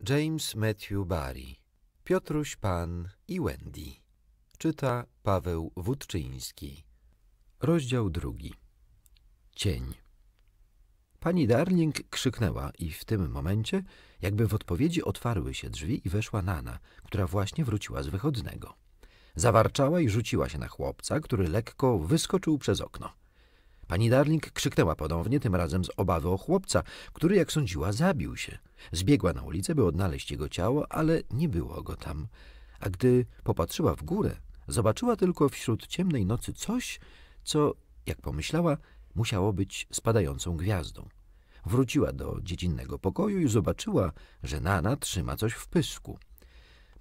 James Matthew Barry, Piotruś Pan i Wendy. Czyta Paweł Wódczyński. Rozdział drugi. Cień. Pani Darling krzyknęła i w tym momencie, jakby w odpowiedzi otwarły się drzwi i weszła Nana, która właśnie wróciła z wychodnego. Zawarczała i rzuciła się na chłopca, który lekko wyskoczył przez okno. Pani Darling krzyknęła ponownie, tym razem z obawy o chłopca, który, jak sądziła, zabił się. Zbiegła na ulicę, by odnaleźć jego ciało, ale nie było go tam. A gdy popatrzyła w górę, zobaczyła tylko wśród ciemnej nocy coś, co, jak pomyślała, musiało być spadającą gwiazdą. Wróciła do dziecinnego pokoju i zobaczyła, że Nana trzyma coś w pysku.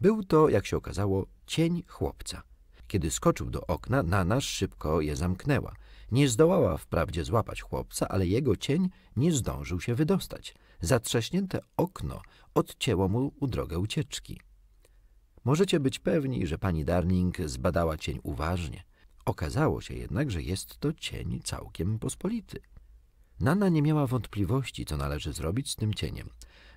Był to, jak się okazało, cień chłopca. Kiedy skoczył do okna, Nana szybko je zamknęła. Nie zdołała wprawdzie złapać chłopca, ale jego cień nie zdążył się wydostać. Zatrzaśnięte okno odcięło mu drogę ucieczki. Możecie być pewni, że pani Darling zbadała cień uważnie. Okazało się jednak, że jest to cień całkiem pospolity. Nana nie miała wątpliwości, co należy zrobić z tym cieniem.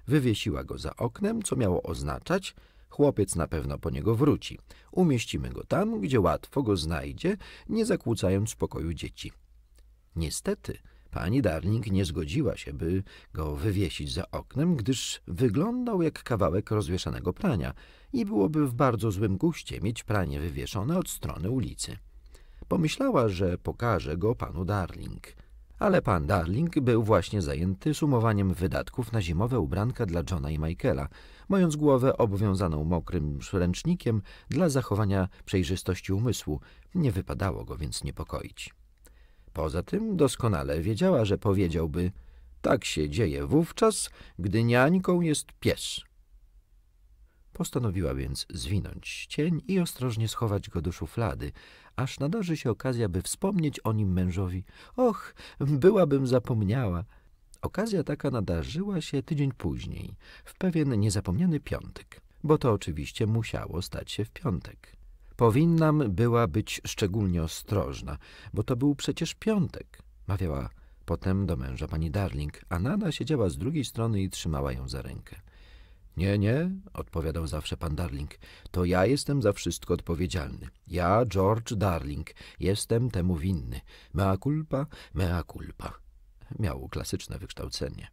Wywiesiła go za oknem, co miało oznaczać, chłopiec na pewno po niego wróci. Umieścimy go tam, gdzie łatwo go znajdzie, nie zakłócając spokoju dzieci. Niestety, pani Darling nie zgodziła się, by go wywiesić za oknem, gdyż wyglądał jak kawałek rozwieszanego prania i byłoby w bardzo złym guście mieć pranie wywieszone od strony ulicy. Pomyślała, że pokaże go panu Darling. Ale pan Darling był właśnie zajęty sumowaniem wydatków na zimowe ubranka dla Johna i Michaela, mając głowę obwiązaną mokrym ręcznikiem dla zachowania przejrzystości umysłu. Nie wypadało go więc niepokoić. Poza tym doskonale wiedziała, że powiedziałby tak się dzieje wówczas, gdy niańką jest pies. Postanowiła więc zwinąć cień i ostrożnie schować go do szuflady, aż nadarzy się okazja, by wspomnieć o nim mężowi. Och, byłabym zapomniała. Okazja taka nadarzyła się tydzień później, w pewien niezapomniany piątek, bo to oczywiście musiało stać się w piątek. Powinnam była być szczególnie ostrożna, bo to był przecież piątek, mawiała potem do męża pani Darling, a Nana siedziała z drugiej strony i trzymała ją za rękę. Nie, nie, odpowiadał zawsze pan Darling. To ja jestem za wszystko odpowiedzialny. Ja, George Darling, jestem temu winny. Mea culpa, mea culpa. Miał klasyczne wykształcenie.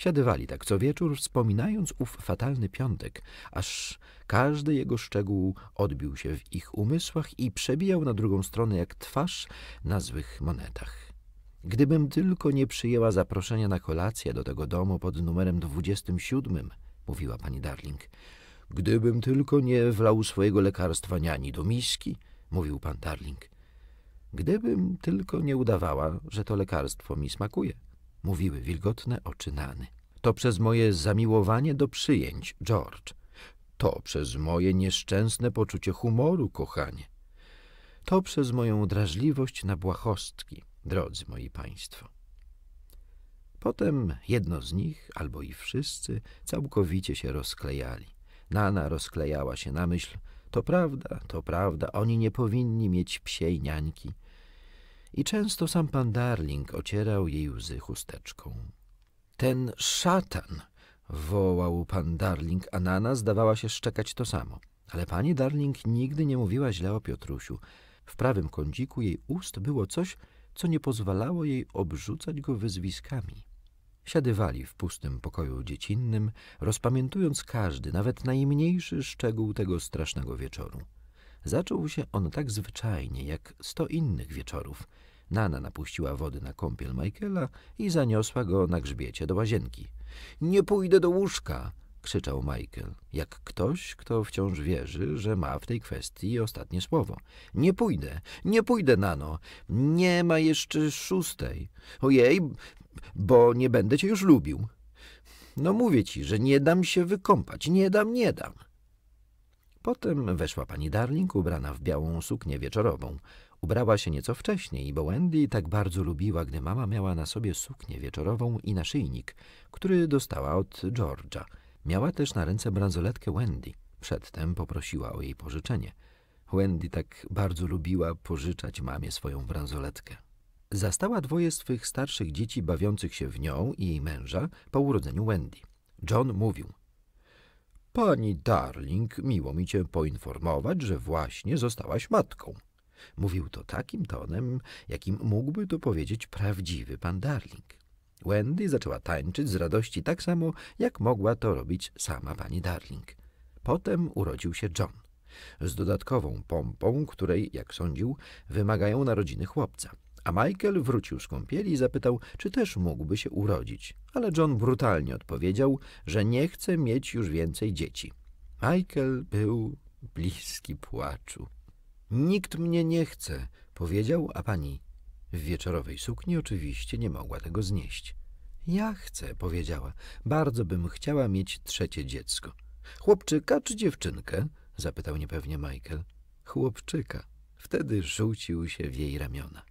Siadywali tak co wieczór, wspominając ów fatalny piątek, aż każdy jego szczegół odbił się w ich umysłach i przebijał na drugą stronę jak twarz na złych monetach. Gdybym tylko nie przyjęła zaproszenia na kolację do tego domu pod numerem dwudziestym siódmym, mówiła pani Darling. Gdybym tylko nie wlał swojego lekarstwa niani do miski, mówił pan Darling. Gdybym tylko nie udawała, że to lekarstwo mi smakuje, mówiły wilgotne oczy Nany. To przez moje zamiłowanie do przyjęć, George. To przez moje nieszczęsne poczucie humoru, kochanie. To przez moją drażliwość na błahostki, drodzy moi państwo. Potem jedno z nich, albo i wszyscy, całkowicie się rozklejali. Nana rozklejała się na myśl, to prawda, to prawda, oni nie powinni mieć psiej niańki. I często sam pan Darling ocierał jej łzy chusteczką. Ten szatan, wołał pan Darling, a Nana zdawała się szczekać to samo. Ale pani Darling nigdy nie mówiła źle o Piotrusiu. W prawym kąciku jej ust było coś, co nie pozwalało jej obrzucać go wyzwiskami. Siadywali w pustym pokoju dziecinnym, rozpamiętując każdy, nawet najmniejszy szczegół tego strasznego wieczoru. Zaczął się on tak zwyczajnie, jak sto innych wieczorów. Nana napuściła wody na kąpiel Michaela i zaniosła go na grzbiecie do łazienki. — Nie pójdę do łóżka! — krzyczał Michael, jak ktoś, kto wciąż wierzy, że ma w tej kwestii ostatnie słowo. — Nie pójdę, nie pójdę, Nano. Nie ma jeszcze szóstej. Ojej, bo nie będę cię już lubił. No mówię ci, że nie dam się wykąpać, nie dam, nie dam. Potem weszła pani Darling, ubrana w białą suknię wieczorową. Ubrała się nieco wcześniej, bo Wendy tak bardzo lubiła, gdy mama miała na sobie suknię wieczorową i naszyjnik, który dostała od George'a. Miała też na ręce bransoletkę Wendy. Przedtem poprosiła o jej pożyczenie. Wendy tak bardzo lubiła pożyczać mamie swoją bransoletkę. Zastała dwoje swych starszych dzieci bawiących się w nią i jej męża po urodzeniu Wendy. John mówił, Pani Darling, miło mi cię poinformować, że właśnie zostałaś matką. Mówił to takim tonem, jakim mógłby to powiedzieć prawdziwy pan Darling. Wendy zaczęła tańczyć z radości tak samo, jak mogła to robić sama pani Darling. Potem urodził się John, z dodatkową pompą, której, jak sądził, wymagają narodziny chłopca. A Michael wrócił z kąpieli i zapytał, czy też mógłby się urodzić, ale John brutalnie odpowiedział, że nie chce mieć już więcej dzieci. Michael był bliski płaczu. Nikt mnie nie chce, powiedział, a pani w wieczorowej sukni oczywiście nie mogła tego znieść. Ja chcę, powiedziała. Bardzo bym chciała mieć trzecie dziecko. Chłopczyka czy dziewczynkę? zapytał niepewnie Michael. Chłopczyka. Wtedy rzucił się w jej ramiona.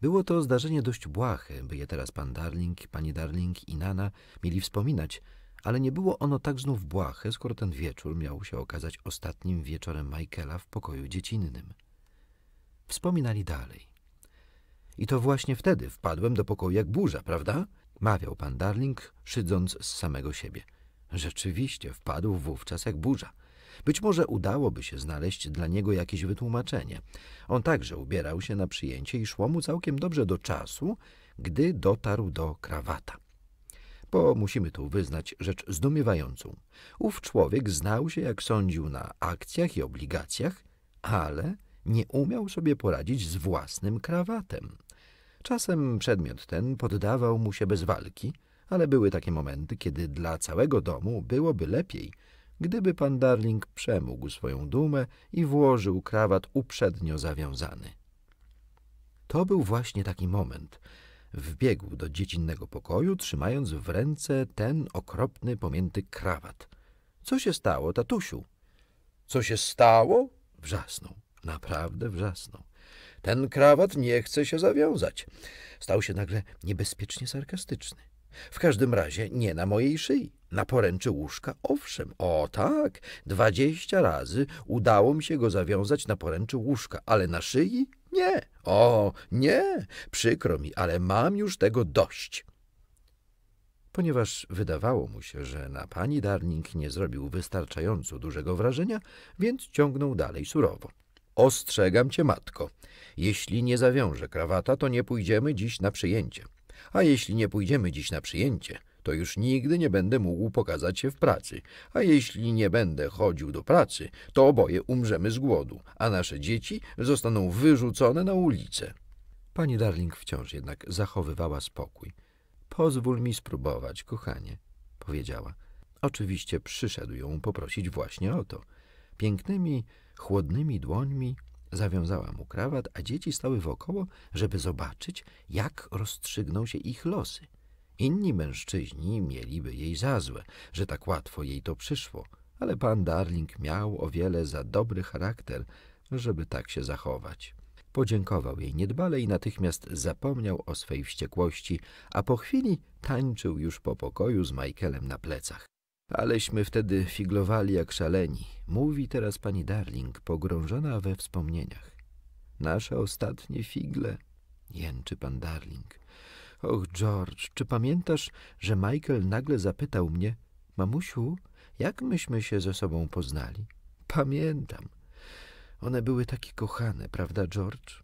Było to zdarzenie dość błahe, by je teraz pan Darling, pani Darling i Nana mieli wspominać, ale nie było ono tak znów błahe, skoro ten wieczór miał się okazać ostatnim wieczorem Michaela w pokoju dziecinnym. Wspominali dalej. I to właśnie wtedy wpadłem do pokoju jak burza, prawda? Mawiał pan Darling, szydząc z samego siebie. Rzeczywiście wpadł wówczas jak burza. Być może udałoby się znaleźć dla niego jakieś wytłumaczenie. On także ubierał się na przyjęcie i szło mu całkiem dobrze do czasu, gdy dotarł do krawata. Bo musimy tu wyznać rzecz zdumiewającą. Ów człowiek znał się, jak sądził, na akcjach i obligacjach, ale nie umiał sobie poradzić z własnym krawatem. Czasem przedmiot ten poddawał mu się bez walki, ale były takie momenty, kiedy dla całego domu byłoby lepiej, gdyby pan Darling przemógł swoją dumę i włożył krawat uprzednio zawiązany. To był właśnie taki moment. Wbiegł do dziecinnego pokoju, trzymając w ręce ten okropny, pomięty krawat. Co się stało, tatusiu? Co się stało? Wrzasnął. Naprawdę wrzasnął. Ten krawat nie chce się zawiązać. Stał się nagle niebezpiecznie sarkastyczny. W każdym razie nie na mojej szyi. Na poręczy łóżka, owszem, o tak, dwadzieścia razy udało mi się go zawiązać na poręczy łóżka, ale na szyi? Nie, o, nie, przykro mi, ale mam już tego dość. Ponieważ wydawało mu się, że na pani Darling nie zrobił wystarczająco dużego wrażenia, więc ciągnął dalej surowo. Ostrzegam cię, matko, jeśli nie zawiążę krawata, to nie pójdziemy dziś na przyjęcie. A jeśli nie pójdziemy dziś na przyjęcie, to już nigdy nie będę mógł pokazać się w pracy. A jeśli nie będę chodził do pracy, to oboje umrzemy z głodu, a nasze dzieci zostaną wyrzucone na ulicę. Pani Darling wciąż jednak zachowywała spokój. Pozwól mi spróbować, kochanie, powiedziała. Oczywiście przyszedł ją poprosić właśnie o to. Pięknymi, chłodnymi dłońmi Zawiązała mu krawat, a dzieci stały wokoło, żeby zobaczyć, jak rozstrzygną się ich losy. Inni mężczyźni mieliby jej za złe, że tak łatwo jej to przyszło, ale pan Darling miał o wiele za dobry charakter, żeby tak się zachować. Podziękował jej niedbale i natychmiast zapomniał o swej wściekłości, a po chwili tańczył już po pokoju z Michaelem na plecach. Aleśmy wtedy figlowali jak szaleni, mówi teraz pani Darling, pogrążona we wspomnieniach. Nasze ostatnie figle, jęczy pan Darling. Och, George, czy pamiętasz, że Michael nagle zapytał mnie, mamusiu, jak myśmy się ze sobą poznali? Pamiętam. One były takie kochane, prawda, George?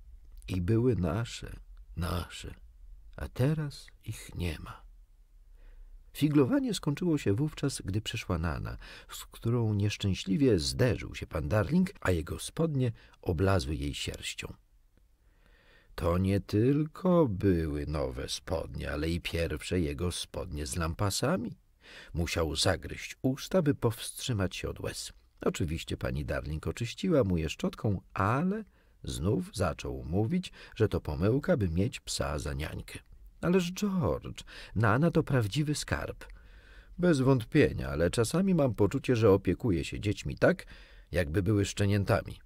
I były nasze, nasze. A teraz ich nie ma. Figlowanie skończyło się wówczas, gdy przyszła Nana, z którą nieszczęśliwie zderzył się pan Darling, a jego spodnie oblazły jej sierścią. To nie tylko były nowe spodnie, ale i pierwsze jego spodnie z lampasami. Musiał zagryźć usta, by powstrzymać się od łez. Oczywiście pani Darling oczyściła mu je szczotką, ale znów zaczął mówić, że to pomyłka, by mieć psa za niańkę. Ależ George, Nana to prawdziwy skarb. Bez wątpienia, ale czasami mam poczucie, że opiekuje się dziećmi tak, jakby były szczeniętami.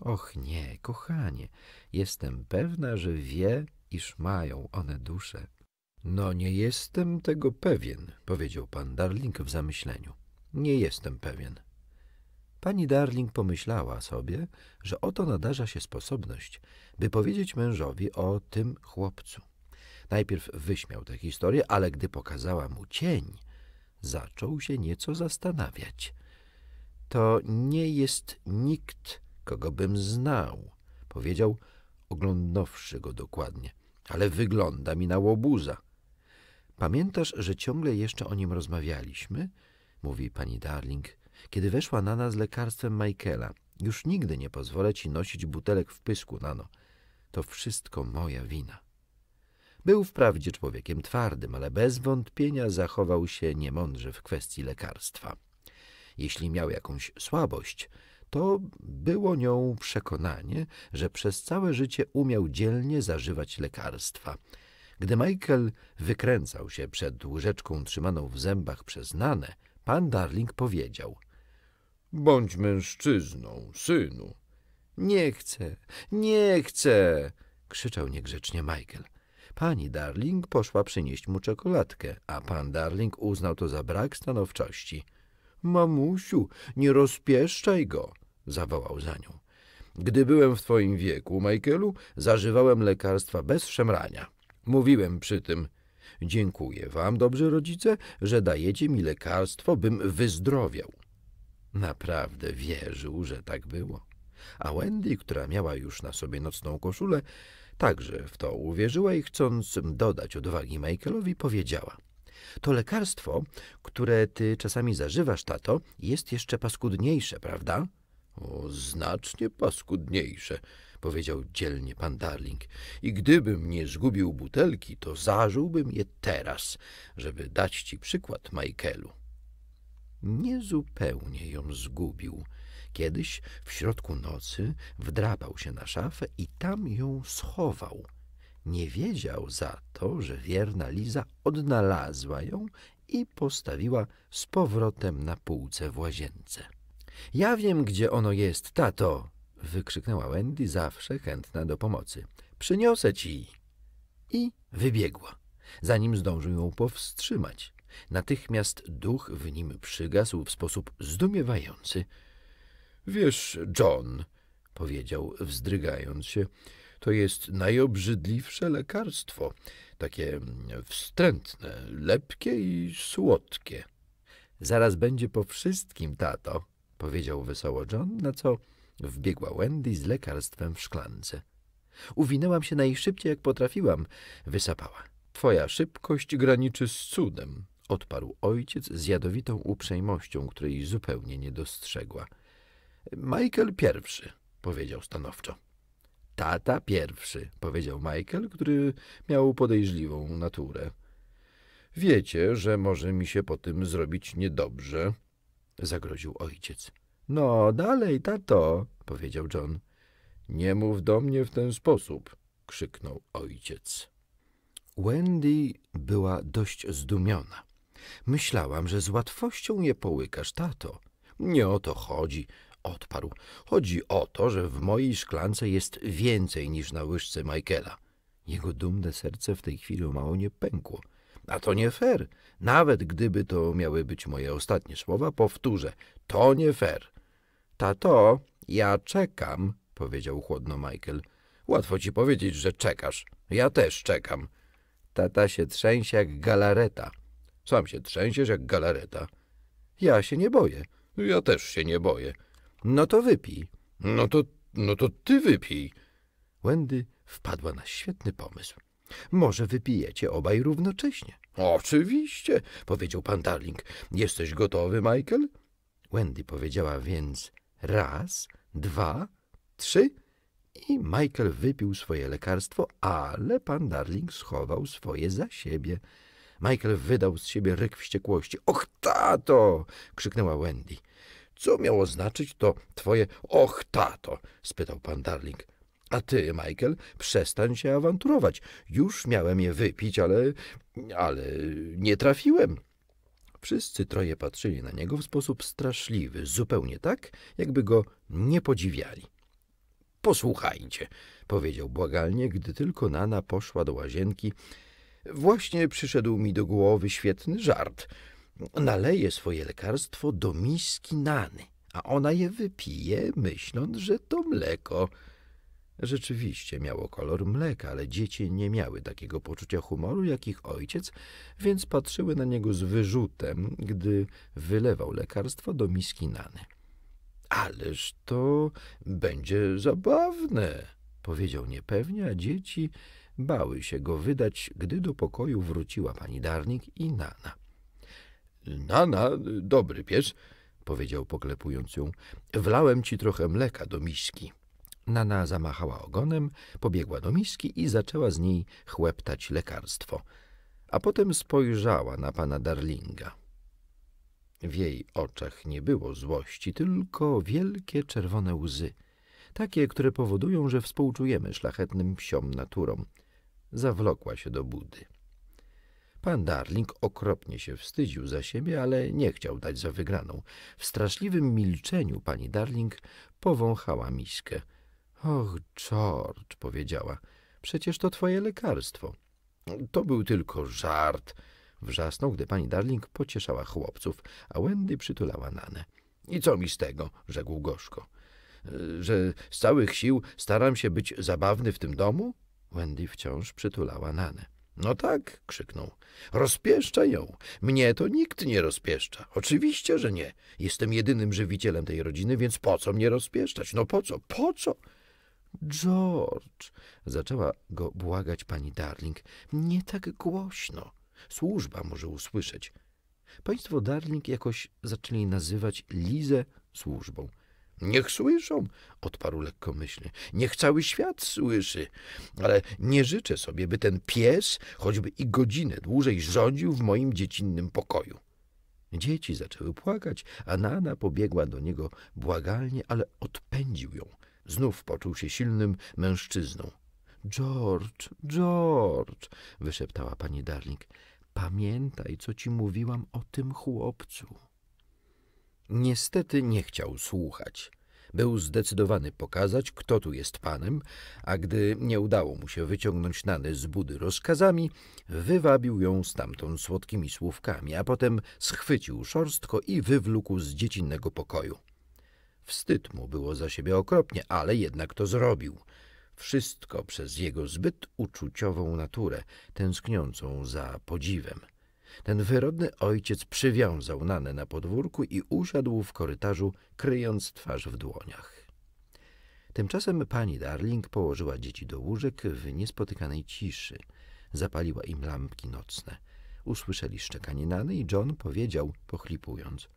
Och nie, kochanie, jestem pewna, że wie, iż mają one duszę. No nie jestem tego pewien, powiedział pan Darling w zamyśleniu. Nie jestem pewien. Pani Darling pomyślała sobie, że oto nadarza się sposobność, by powiedzieć mężowi o tym chłopcu. Najpierw wyśmiał tę historię, ale gdy pokazała mu cień, zaczął się nieco zastanawiać. To nie jest nikt, kogo bym znał, powiedział, oglądnąwszy go dokładnie, ale wygląda mi na łobuza. Pamiętasz, że ciągle jeszcze o nim rozmawialiśmy? Mówi pani Darling, kiedy weszła na nas lekarstwem Michaela. Już nigdy nie pozwolę ci nosić butelek w pysku, Nano. To wszystko moja wina. Był wprawdzie człowiekiem twardym, ale bez wątpienia zachował się niemądrze w kwestii lekarstwa. Jeśli miał jakąś słabość, to było nią przekonanie, że przez całe życie umiał dzielnie zażywać lekarstwa. Gdy Michael wykręcał się przed łyżeczką trzymaną w zębach przez Nanę, pan Darling powiedział — Bądź mężczyzną, synu. — Nie chcę, nie chcę! — krzyczał niegrzecznie Michael. Pani Darling poszła przynieść mu czekoladkę, a pan Darling uznał to za brak stanowczości. — Mamusiu, nie rozpieszczaj go! — zawołał za nią. Gdy byłem w twoim wieku, Michaelu, zażywałem lekarstwa bez szemrania. Mówiłem przy tym, dziękuję wam, dobrzy rodzice, że dajecie mi lekarstwo, bym wyzdrowiał. Naprawdę wierzył, że tak było. A Wendy, która miała już na sobie nocną koszulę, także w to uwierzyła i chcąc dodać odwagi Michaelowi, powiedziała – to lekarstwo, które ty czasami zażywasz, tato, jest jeszcze paskudniejsze, prawda? O, znacznie paskudniejsze, powiedział dzielnie pan Darling. I gdybym nie zgubił butelki, to zażyłbym je teraz, żeby dać ci przykład, Michaelu. Niezupełnie ją zgubił. Kiedyś w środku nocy wdrapał się na szafę i tam ją schował. Nie wiedział za to, że wierna Liza odnalazła ją i postawiła z powrotem na półce w łazience. — Ja wiem, gdzie ono jest, tato! — wykrzyknęła Wendy, zawsze chętna do pomocy. — Przyniosę ci! I wybiegła, zanim zdążył ją powstrzymać. Natychmiast duch w nim przygasł w sposób zdumiewający. — Wiesz, John — powiedział, wzdrygając się — to jest najobrzydliwsze lekarstwo, takie wstrętne, lepkie i słodkie. Zaraz będzie po wszystkim, tato, powiedział wesoło John, na co wbiegła Wendy z lekarstwem w szklance. Uwinęłam się najszybciej, jak potrafiłam, wysapała. Twoja szybkość graniczy z cudem, odparł ojciec z jadowitą uprzejmością, której zupełnie nie dostrzegła. Michael pierwszy, powiedział stanowczo. Tata pierwszy, powiedział Michael, który miał podejrzliwą naturę. Wiecie, że może mi się po tym zrobić niedobrze, zagroził ojciec. No, dalej, tato, powiedział John. Nie mów do mnie w ten sposób, krzyknął ojciec. Wendy była dość zdumiona. Myślałam, że z łatwością je połykasz, tato. Nie o to chodzi, odparł. Chodzi o to, że w mojej szklance jest więcej niż na łyżce Michaela. Jego dumne serce w tej chwili mało nie pękło. A to nie fair. Nawet gdyby to miały być moje ostatnie słowa, powtórzę. To nie fair. Tato, ja czekam, powiedział chłodno Michael. Łatwo ci powiedzieć, że czekasz. Ja też czekam. Tata się trzęsie jak galareta. Sam się trzęsiesz jak galareta. Ja się nie boję. Ja też się nie boję. No to wypij. No to, no to ty wypij. Wendy wpadła na świetny pomysł. Może wypijecie obaj równocześnie. Oczywiście, powiedział pan Darling. Jesteś gotowy, Michael? Wendy powiedziała więc raz, dwa, trzy i Michael wypił swoje lekarstwo, ale pan Darling schował swoje za siebie. Michael wydał z siebie ryk wściekłości. Och, tato! krzyknęła Wendy. Co miało znaczyć to twoje och, tato? spytał pan Darling. A ty, Michael, przestań się awanturować. Już miałem je wypić, ale... ale nie trafiłem. Wszyscy troje patrzyli na niego w sposób straszliwy, zupełnie tak, jakby go nie podziwiali. Posłuchajcie, powiedział błagalnie, gdy tylko Nana poszła do łazienki. Właśnie przyszedł mi do głowy świetny żart naleje swoje lekarstwo do miski Nany, a ona je wypije, myśląc, że to mleko. Rzeczywiście miało kolor mleka, ale dzieci nie miały takiego poczucia humoru jak ich ojciec, więc patrzyły na niego z wyrzutem, gdy wylewał lekarstwo do miski Nany. Ależ to będzie zabawne, powiedział niepewnie, a dzieci bały się go wydać, gdy do pokoju wróciła pani Darnik i Nana. Nana, dobry pies, powiedział poklepując ją, wlałem ci trochę mleka do miski. Nana zamachała ogonem, pobiegła do miski i zaczęła z niej chłeptać lekarstwo, a potem spojrzała na pana Darlinga. W jej oczach nie było złości, tylko wielkie czerwone łzy, takie, które powodują, że współczujemy szlachetnym psiom naturom. Zawlokła się do budy. Pan Darling okropnie się wstydził za siebie, ale nie chciał dać za wygraną. W straszliwym milczeniu pani Darling powąchała miskę. Och, George, powiedziała, przecież to twoje lekarstwo. To był tylko żart, wrzasnął, gdy pani Darling pocieszała chłopców, a Wendy przytulała Nanę. I co mi z tego, rzekł gorzko, że z całych sił staram się być zabawny w tym domu? Wendy wciąż przytulała Nanę. No tak, krzyknął. Rozpieszcza ją. Mnie to nikt nie rozpieszcza. Oczywiście, że nie. Jestem jedynym żywicielem tej rodziny, więc po co mnie rozpieszczać? No po co? Po co? George, zaczęła go błagać pani Darling, nie tak głośno. Służba może usłyszeć. Państwo Darling jakoś zaczęli nazywać Lizę służbą. Niech słyszą, odparł lekkomyślnie. Niech cały świat słyszy. Ale nie życzę sobie, by ten pies choćby i godzinę dłużej rządził w moim dziecinnym pokoju. Dzieci zaczęły płakać, a Nana pobiegła do niego błagalnie, ale odpędził ją. Znów poczuł się silnym mężczyzną. George, George, wyszeptała pani Darling, pamiętaj, co ci mówiłam o tym chłopcu. Niestety nie chciał słuchać. Był zdecydowany pokazać, kto tu jest panem, a gdy nie udało mu się wyciągnąć Nany z budy rozkazami, wywabił ją stamtąd słodkimi słówkami, a potem schwycił szorstko i wywlókł z dziecinnego pokoju. Wstyd mu było za siebie okropnie, ale jednak to zrobił. Wszystko przez jego zbyt uczuciową naturę, tęskniącą za podziwem. Ten wyrodny ojciec przywiązał Nanę na podwórku i usiadł w korytarzu, kryjąc twarz w dłoniach. Tymczasem pani Darling położyła dzieci do łóżek w niespotykanej ciszy. Zapaliła im lampki nocne. Usłyszeli szczekanie Nany i John powiedział, pochlipując.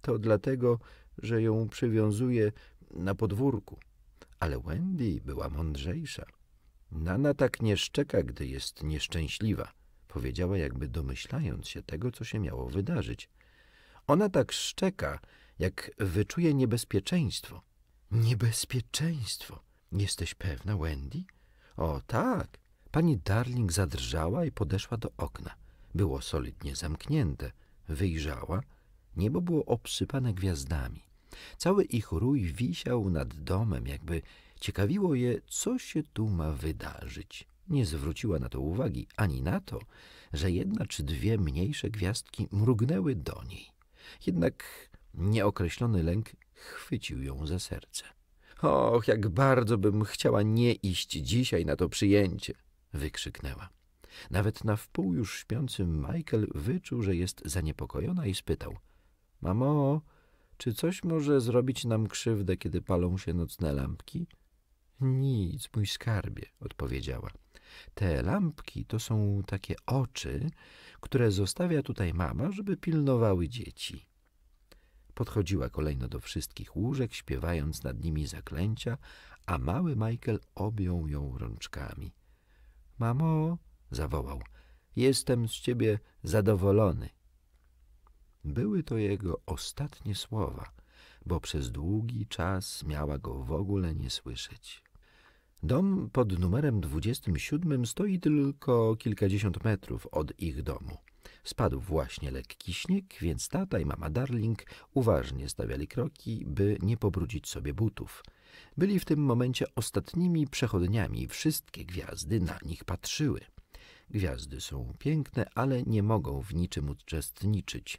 To dlatego, że ją przywiązuje na podwórku. Ale Wendy była mądrzejsza. Nana tak nie szczeka, gdy jest nieszczęśliwa powiedziała, jakby domyślając się tego, co się miało wydarzyć. Ona tak szczeka, jak wyczuje niebezpieczeństwo. Niebezpieczeństwo. Jesteś pewna, Wendy? O, tak. Pani Darling zadrżała i podeszła do okna. Było solidnie zamknięte. Wyjrzała. Niebo było obsypane gwiazdami. Cały ich rój wisiał nad domem, jakby ciekawiło je, co się tu ma wydarzyć nie zwróciła na to uwagi ani na to, że jedna czy dwie mniejsze gwiazdki mrugnęły do niej. Jednak nieokreślony lęk chwycił ją za serce. Och, jak bardzo bym chciała nie iść dzisiaj na to przyjęcie! wykrzyknęła. Nawet na wpół już śpiący Michael wyczuł, że jest zaniepokojona i spytał. Mamo, czy coś może zrobić nam krzywdę, kiedy palą się nocne lampki? Nic, mój skarbie, odpowiedziała. Te lampki to są takie oczy, które zostawia tutaj mama, żeby pilnowały dzieci. Podchodziła kolejno do wszystkich łóżek, śpiewając nad nimi zaklęcia, a mały Michael objął ją rączkami. — Mamo! — zawołał. — Jestem z ciebie zadowolony. Były to jego ostatnie słowa, bo przez długi czas miała go w ogóle nie słyszeć. Dom pod numerem 27 stoi tylko kilkadziesiąt metrów od ich domu. Spadł właśnie lekki śnieg, więc tata i mama Darling uważnie stawiali kroki, by nie pobrudzić sobie butów. Byli w tym momencie ostatnimi przechodniami wszystkie gwiazdy na nich patrzyły. Gwiazdy są piękne, ale nie mogą w niczym uczestniczyć.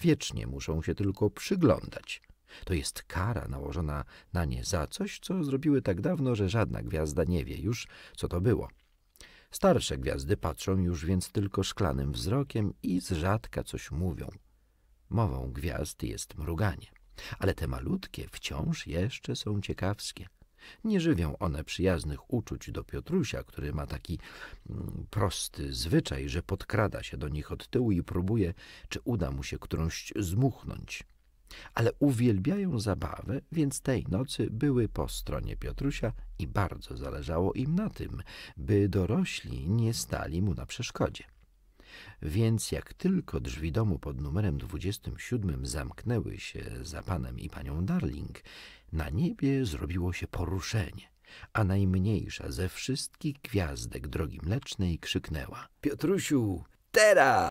Wiecznie muszą się tylko przyglądać. To jest kara nałożona na nie za coś, co zrobiły tak dawno, że żadna gwiazda nie wie już, co to było. Starsze gwiazdy patrzą już więc tylko szklanym wzrokiem i z rzadka coś mówią. Mową gwiazd jest mruganie, ale te malutkie wciąż jeszcze są ciekawskie. Nie żywią one przyjaznych uczuć do Piotrusia, który ma taki mm, prosty zwyczaj, że podkrada się do nich od tyłu i próbuje, czy uda mu się którąś zmuchnąć. Ale uwielbiają zabawę, więc tej nocy były po stronie Piotrusia i bardzo zależało im na tym, by dorośli nie stali mu na przeszkodzie. Więc jak tylko drzwi domu pod numerem 27 zamknęły się za panem i panią Darling, na niebie zrobiło się poruszenie, a najmniejsza ze wszystkich gwiazdek drogi mlecznej krzyknęła: Piotrusiu, teraz!